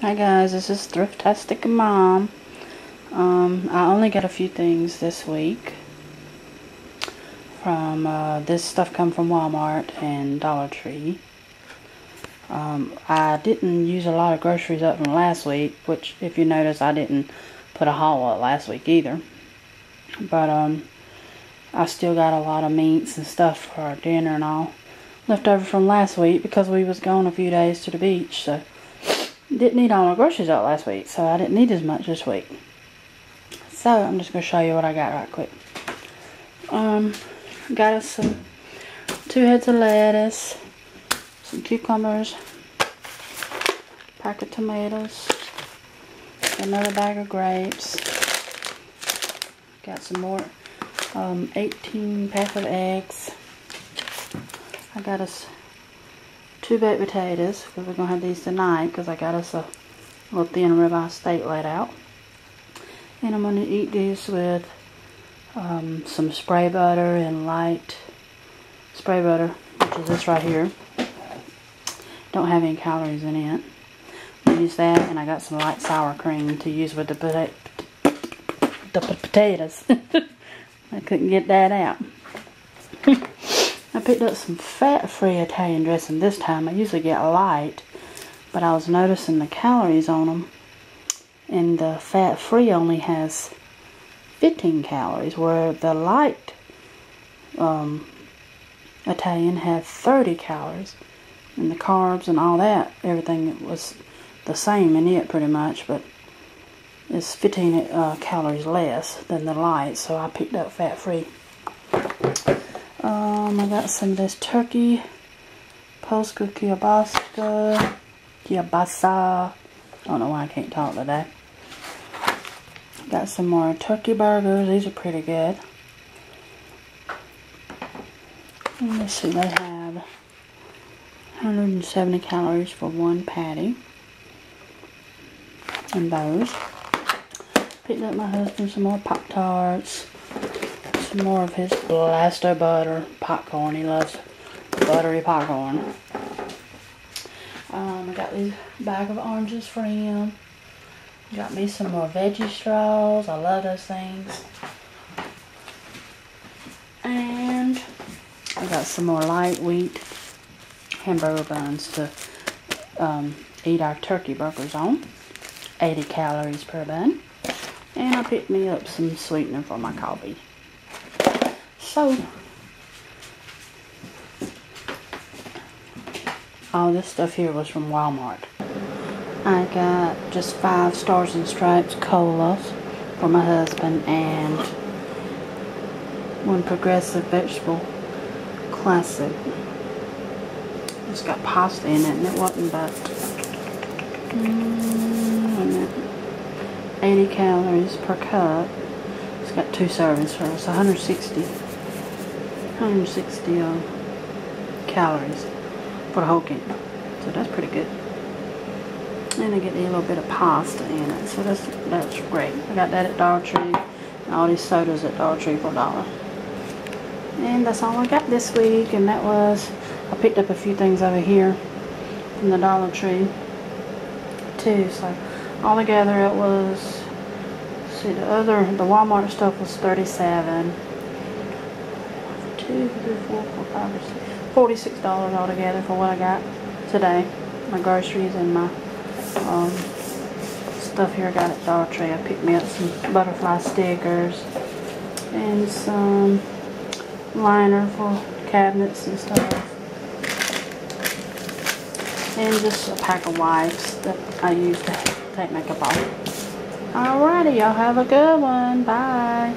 Hi guys, this is Thriftastic Mom. Um, I only got a few things this week. From uh, this stuff come from Walmart and Dollar Tree. Um, I didn't use a lot of groceries up from last week, which if you notice I didn't put a haul up last week either. But um, I still got a lot of meats and stuff for our dinner and all left over from last week because we was gone a few days to the beach. So didn't need all my groceries out last week, so I didn't need as much this week. So I'm just gonna show you what I got right quick. Um, got us some two heads of lettuce, some cucumbers, pack of tomatoes, another bag of grapes. Got some more, um, 18 pack of eggs. I got us two baked potatoes because we're going to have these tonight because I got us a little thin ribeye steak laid out. And I'm going to eat these with um, some spray butter and light spray butter, which is this right here. Don't have any calories in it. I use that and I got some light sour cream to use with the, pota the potatoes. I couldn't get that out. Picked up some fat-free Italian dressing this time. I usually get light, but I was noticing the calories on them. And the fat-free only has 15 calories, where the light um, Italian had 30 calories. And the carbs and all that, everything was the same in it pretty much, but it's 15 uh, calories less than the light, so I picked up fat-free. Um, I got some of this turkey, Polska kielbasa, kielbasa. I don't know why I can't talk today. Got some more turkey burgers. These are pretty good. Let's see, they have 170 calories for one patty. And those. Picked up my husband some more Pop-Tarts some more of his Blasto butter popcorn. He loves buttery popcorn. Um, I got these bag of oranges for him. Got me some more veggie straws. I love those things. And I got some more light wheat hamburger buns to um, eat our turkey burgers on. 80 calories per bun. And I picked me up some sweetener for my coffee. So, all this stuff here was from Walmart. I got just five Stars and Stripes colas for my husband and one Progressive Vegetable Classic. It's got pasta in it and it wasn't but mm, 80 calories per cup. It's got two servings for us, 160 160 uh, calories for the whole can. So that's pretty good. And I get a little bit of pasta in it. So that's that's great. I got that at Dollar Tree. And all these sodas at Dollar Tree for a dollar. And that's all I got this week. And that was, I picked up a few things over here from the Dollar Tree too. So all together it was, see the other, the Walmart stuff was 37 Forty-six dollars altogether for what I got today. My groceries and my um, stuff here I got at Dollar Tree. I picked me up some butterfly stickers and some liner for cabinets and stuff. And just a pack of wipes that I use to take makeup off. Alrighty, y'all have a good one. Bye.